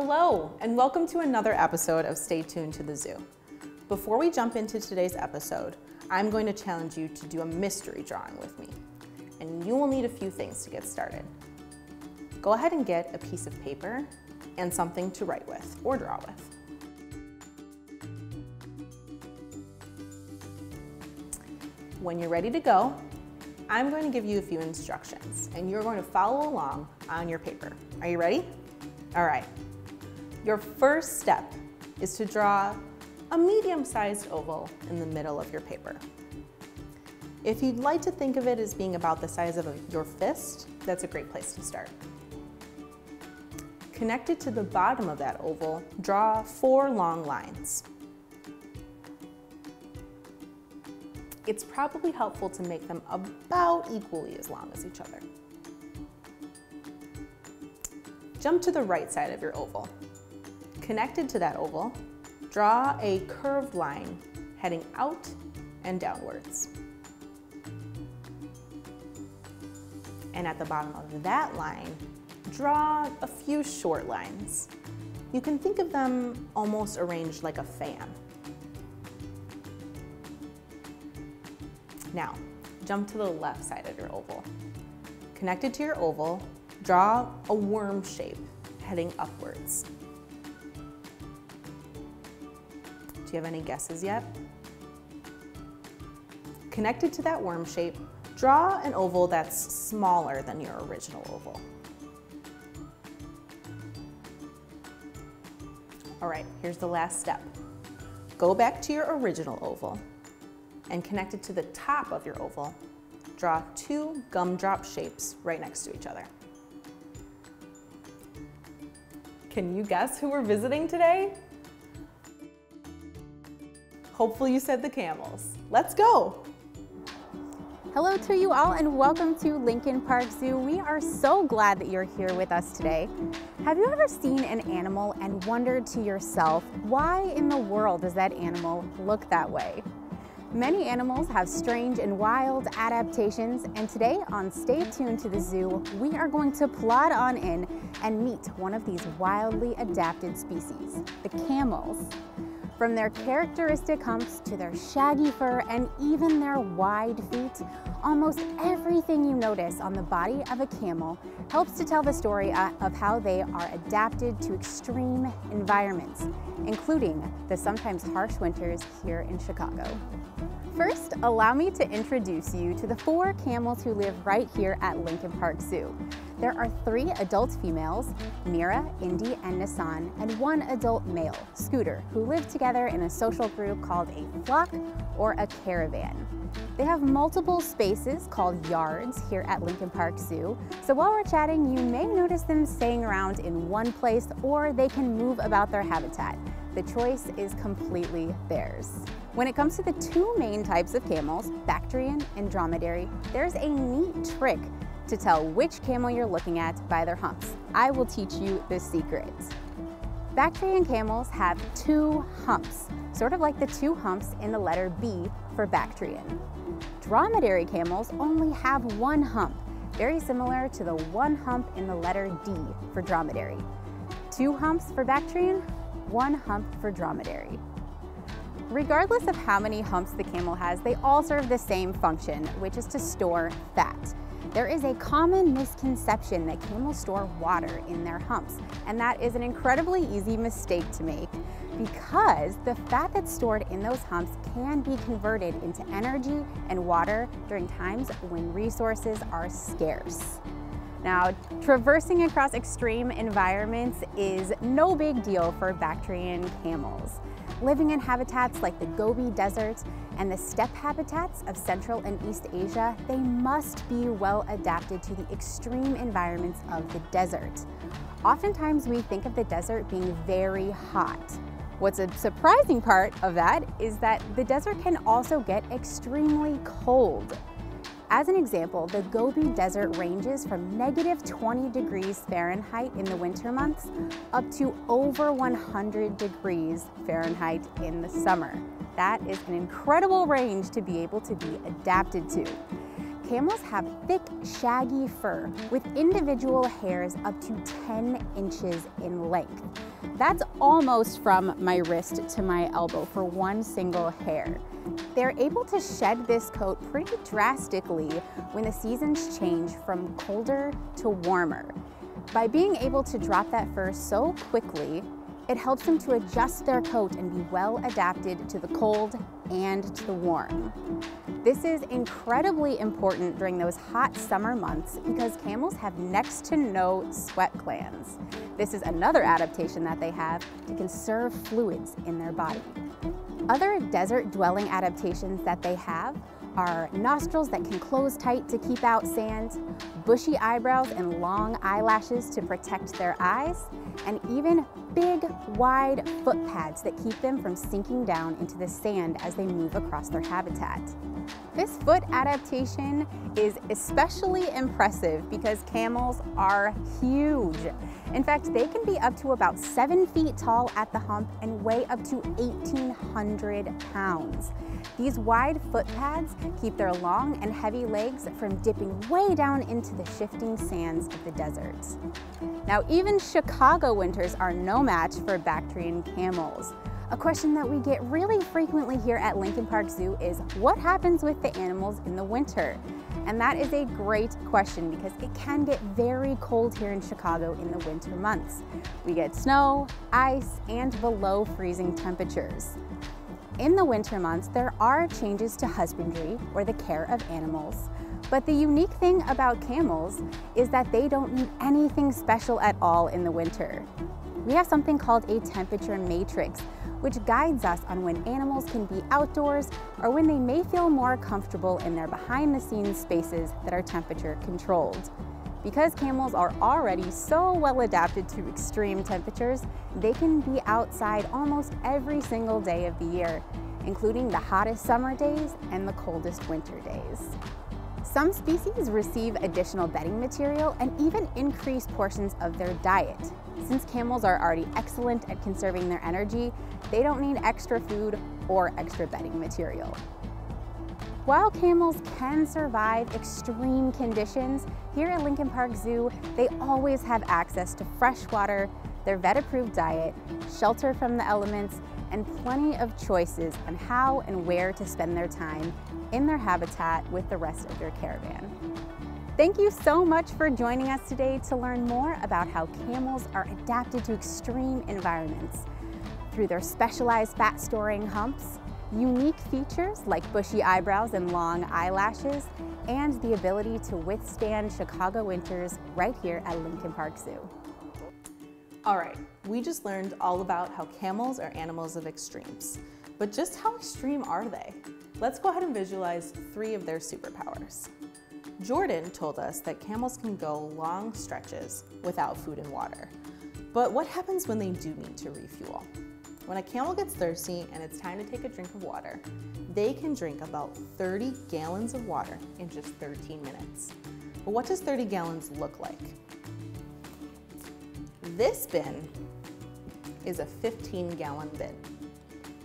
Hello, and welcome to another episode of Stay Tuned to the Zoo. Before we jump into today's episode, I'm going to challenge you to do a mystery drawing with me. And you will need a few things to get started. Go ahead and get a piece of paper and something to write with or draw with. When you're ready to go, I'm going to give you a few instructions and you're going to follow along on your paper. Are you ready? All right. Your first step is to draw a medium-sized oval in the middle of your paper. If you'd like to think of it as being about the size of your fist, that's a great place to start. Connected to the bottom of that oval, draw four long lines. It's probably helpful to make them about equally as long as each other. Jump to the right side of your oval. Connected to that oval, draw a curved line heading out and downwards. And at the bottom of that line, draw a few short lines. You can think of them almost arranged like a fan. Now, jump to the left side of your oval. Connected to your oval, draw a worm shape heading upwards. Do you have any guesses yet? Connected to that worm shape, draw an oval that's smaller than your original oval. All right, here's the last step. Go back to your original oval and connect it to the top of your oval. Draw two gumdrop shapes right next to each other. Can you guess who we're visiting today? Hopefully you said the camels. Let's go. Hello to you all and welcome to Lincoln Park Zoo. We are so glad that you're here with us today. Have you ever seen an animal and wondered to yourself, why in the world does that animal look that way? Many animals have strange and wild adaptations, and today on Stay Tuned to the Zoo, we are going to plod on in and meet one of these wildly adapted species, the camels. From their characteristic humps to their shaggy fur and even their wide feet, almost everything you notice on the body of a camel helps to tell the story uh, of how they are adapted to extreme environments, including the sometimes harsh winters here in Chicago. First, allow me to introduce you to the four camels who live right here at Lincoln Park Zoo. There are three adult females, Mira, Indy, and Nissan, and one adult male, Scooter, who live together in a social group called a flock or a caravan. They have multiple spaces called yards here at Lincoln Park Zoo, so while we're chatting, you may notice them staying around in one place or they can move about their habitat. The choice is completely theirs. When it comes to the two main types of camels, Bactrian and Dromedary, there's a neat trick to tell which camel you're looking at by their humps. I will teach you the secret. Bactrian camels have two humps, sort of like the two humps in the letter B for Bactrian. Dromedary camels only have one hump, very similar to the one hump in the letter D for dromedary. Two humps for Bactrian, one hump for dromedary. Regardless of how many humps the camel has, they all serve the same function, which is to store fat. There is a common misconception that camels store water in their humps, and that is an incredibly easy mistake to make because the fat that's stored in those humps can be converted into energy and water during times when resources are scarce. Now, traversing across extreme environments is no big deal for Bactrian camels. Living in habitats like the Gobi Desert and the steppe habitats of Central and East Asia, they must be well adapted to the extreme environments of the desert. Oftentimes we think of the desert being very hot. What's a surprising part of that is that the desert can also get extremely cold. As an example, the Gobi Desert ranges from negative 20 degrees Fahrenheit in the winter months up to over 100 degrees Fahrenheit in the summer. That is an incredible range to be able to be adapted to. Camels have thick, shaggy fur with individual hairs up to 10 inches in length. That's almost from my wrist to my elbow for one single hair. They're able to shed this coat pretty drastically when the seasons change from colder to warmer. By being able to drop that fur so quickly, it helps them to adjust their coat and be well adapted to the cold and to the warm. This is incredibly important during those hot summer months because camels have next to no sweat glands. This is another adaptation that they have to conserve fluids in their body. Other desert dwelling adaptations that they have are nostrils that can close tight to keep out sand, bushy eyebrows and long eyelashes to protect their eyes, and even big, wide foot pads that keep them from sinking down into the sand as they move across their habitat. This foot adaptation is especially impressive because camels are huge. In fact, they can be up to about seven feet tall at the hump and weigh up to 1,800 pounds. These wide foot pads keep their long and heavy legs from dipping way down into the shifting sands of the deserts. Now, even Chicago winters are no match for Bactrian camels. A question that we get really frequently here at Lincoln Park Zoo is what happens with the animals in the winter? And that is a great question because it can get very cold here in Chicago in the winter months. We get snow, ice, and below freezing temperatures. In the winter months, there are changes to husbandry or the care of animals. But the unique thing about camels is that they don't need anything special at all in the winter. We have something called a temperature matrix, which guides us on when animals can be outdoors or when they may feel more comfortable in their behind the scenes spaces that are temperature controlled. Because camels are already so well adapted to extreme temperatures, they can be outside almost every single day of the year, including the hottest summer days and the coldest winter days. Some species receive additional bedding material and even increase portions of their diet. Since camels are already excellent at conserving their energy, they don't need extra food or extra bedding material. While camels can survive extreme conditions, here at Lincoln Park Zoo, they always have access to fresh water, their vet-approved diet, shelter from the elements, and plenty of choices on how and where to spend their time in their habitat with the rest of their caravan. Thank you so much for joining us today to learn more about how camels are adapted to extreme environments through their specialized fat storing humps, unique features like bushy eyebrows and long eyelashes, and the ability to withstand Chicago winters right here at Lincoln Park Zoo. All right, we just learned all about how camels are animals of extremes. But just how extreme are they? Let's go ahead and visualize three of their superpowers. Jordan told us that camels can go long stretches without food and water. But what happens when they do need to refuel? When a camel gets thirsty and it's time to take a drink of water, they can drink about 30 gallons of water in just 13 minutes. But what does 30 gallons look like? This bin is a 15 gallon bin.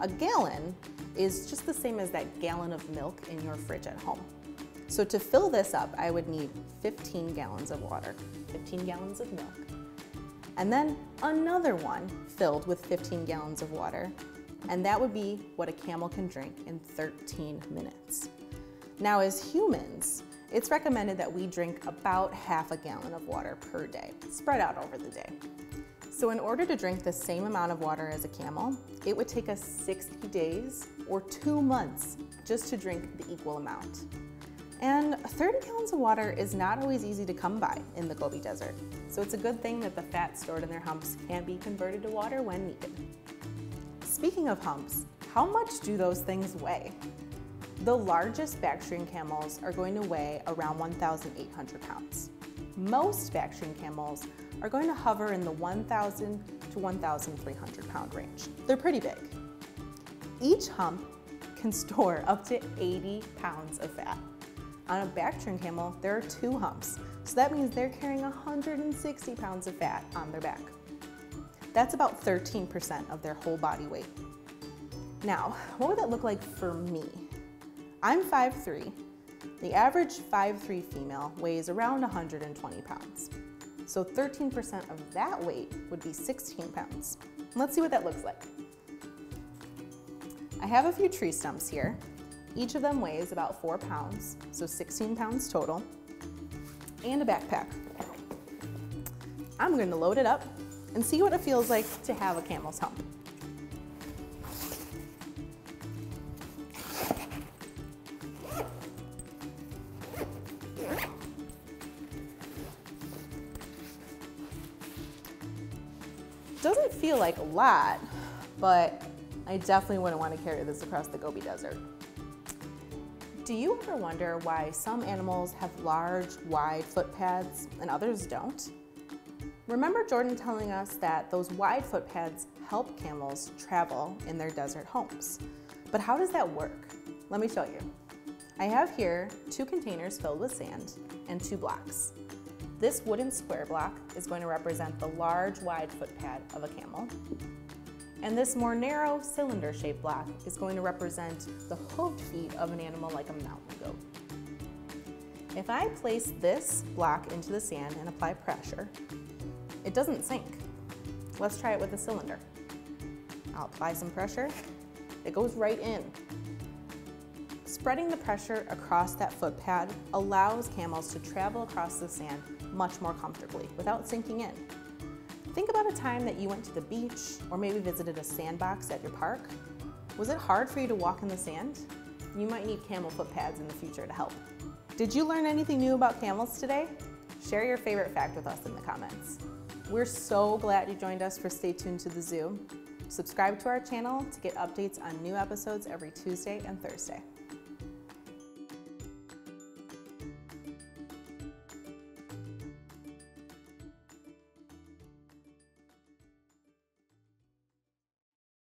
A gallon is just the same as that gallon of milk in your fridge at home. So to fill this up, I would need 15 gallons of water, 15 gallons of milk, and then another one filled with 15 gallons of water, and that would be what a camel can drink in 13 minutes. Now as humans, it's recommended that we drink about half a gallon of water per day, spread out over the day. So in order to drink the same amount of water as a camel, it would take us 60 days or two months just to drink the equal amount. And 30 gallons of water is not always easy to come by in the Gobi Desert. So it's a good thing that the fat stored in their humps can be converted to water when needed. Speaking of humps, how much do those things weigh? The largest Bactrian camels are going to weigh around 1,800 pounds. Most Bactrian camels are going to hover in the 1,000 to 1,300 pound range. They're pretty big. Each hump can store up to 80 pounds of fat. On a Bactrian camel, there are two humps, so that means they're carrying 160 pounds of fat on their back. That's about 13% of their whole body weight. Now, what would that look like for me? I'm 5'3", The average 5'3 female weighs around 120 pounds. So 13% of that weight would be 16 pounds. Let's see what that looks like. I have a few tree stumps here. Each of them weighs about four pounds, so 16 pounds total, and a backpack. I'm gonna load it up and see what it feels like to have a camel's hump. Like a lot, but I definitely wouldn't want to carry this across the Gobi Desert. Do you ever wonder why some animals have large, wide foot pads and others don't? Remember Jordan telling us that those wide foot pads help camels travel in their desert homes. But how does that work? Let me show you. I have here two containers filled with sand and two blocks. This wooden square block is going to represent the large wide foot pad of a camel. And this more narrow cylinder shaped block is going to represent the hoofed feet of an animal like a mountain goat. If I place this block into the sand and apply pressure, it doesn't sink. Let's try it with a cylinder. I'll apply some pressure. It goes right in. Spreading the pressure across that foot pad allows camels to travel across the sand much more comfortably without sinking in. Think about a time that you went to the beach or maybe visited a sandbox at your park. Was it hard for you to walk in the sand? You might need camel foot pads in the future to help. Did you learn anything new about camels today? Share your favorite fact with us in the comments. We're so glad you joined us for Stay Tuned to the Zoo. Subscribe to our channel to get updates on new episodes every Tuesday and Thursday.